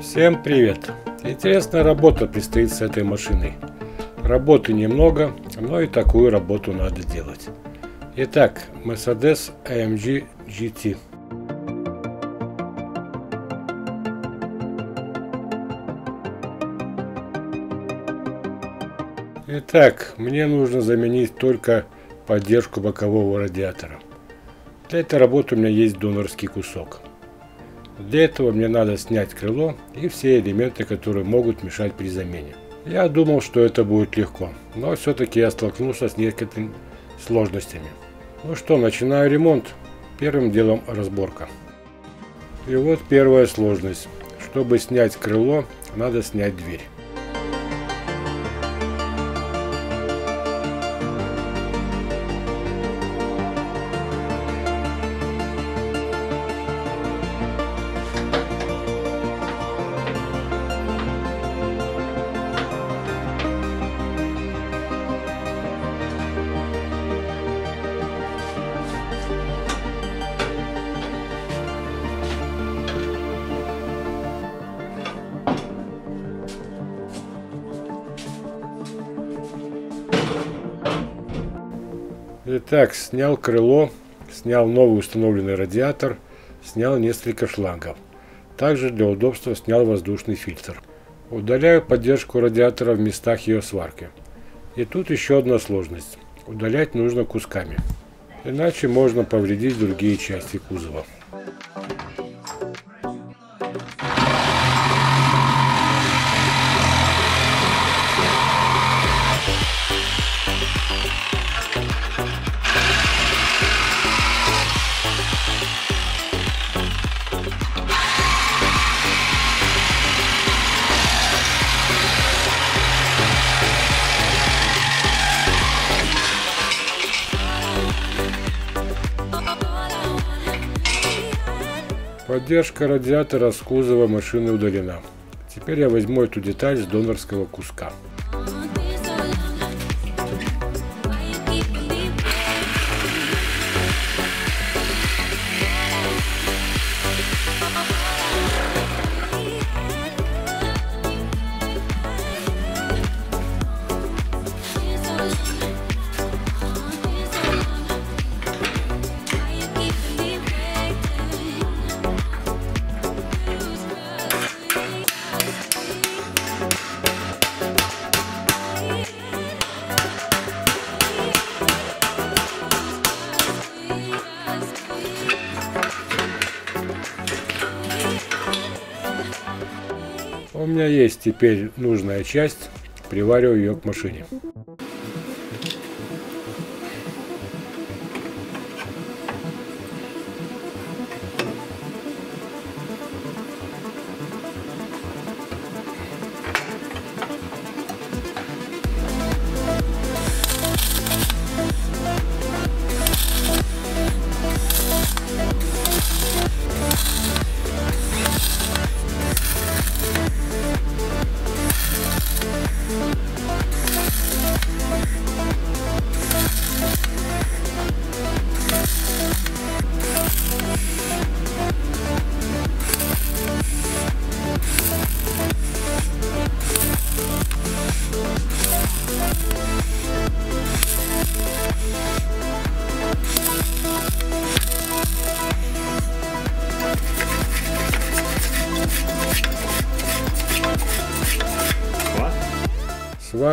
Всем привет! Интересная работа предстоит с этой машиной. Работы немного, но и такую работу надо делать. Итак, Mercedes AMG GT. Итак, мне нужно заменить только поддержку бокового радиатора. Для этой работы у меня есть донорский кусок. Для этого мне надо снять крыло и все элементы, которые могут мешать при замене. Я думал, что это будет легко, но все-таки я столкнулся с некоторыми сложностями. Ну что, начинаю ремонт. Первым делом разборка. И вот первая сложность. Чтобы снять крыло, надо снять дверь. Итак, снял крыло, снял новый установленный радиатор, снял несколько шлангов. Также для удобства снял воздушный фильтр. Удаляю поддержку радиатора в местах ее сварки. И тут еще одна сложность. Удалять нужно кусками. Иначе можно повредить другие части кузова. Поддержка радиатора с кузова машины удалена. Теперь я возьму эту деталь с донорского куска. У меня есть теперь нужная часть, привариваю ее к машине.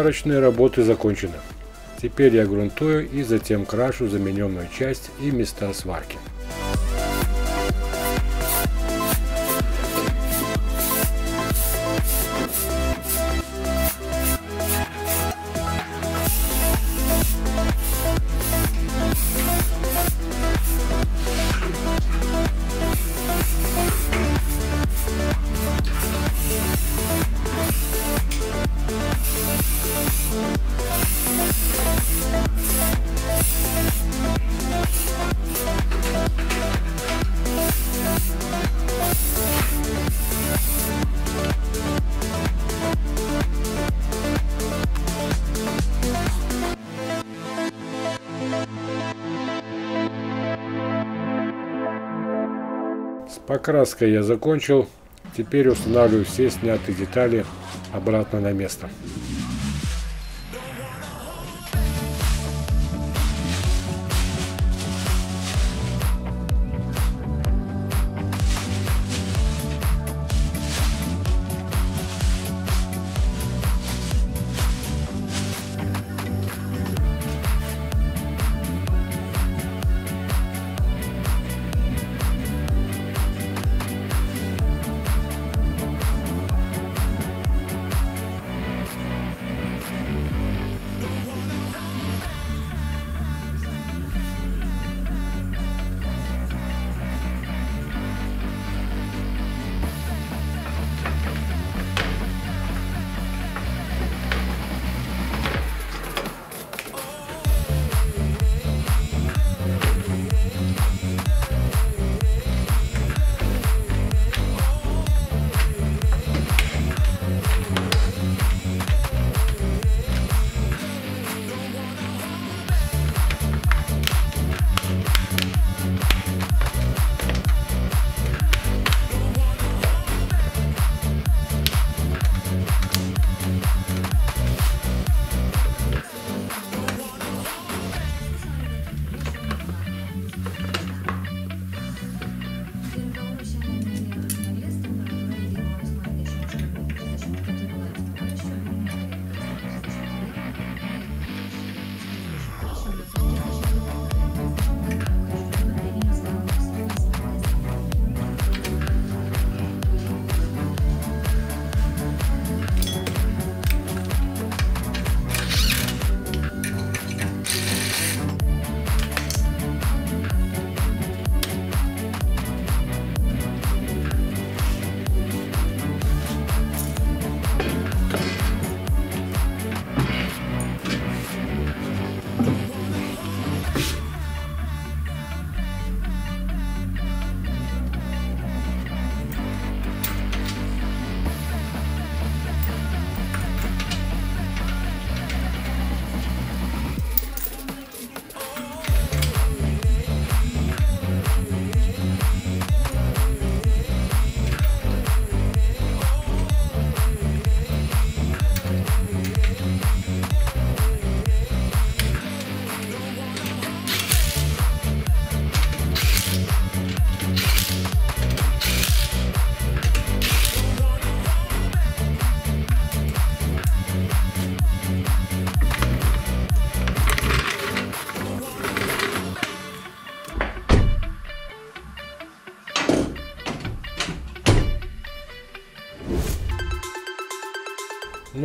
Сварочные работы закончены. Теперь я грунтую и затем крашу замененную часть и места сварки. Покраской я закончил. Теперь устанавливаю все снятые детали обратно на место.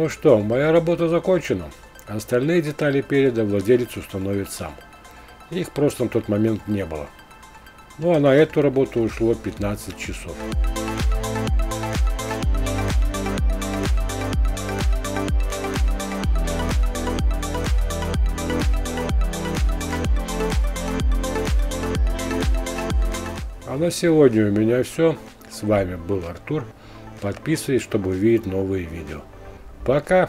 Ну что, моя работа закончена. Остальные детали переда владелец установит сам. Их просто на тот момент не было. Ну а на эту работу ушло 15 часов. А на сегодня у меня все. С вами был Артур. Подписывайтесь, чтобы увидеть новые видео. Пока!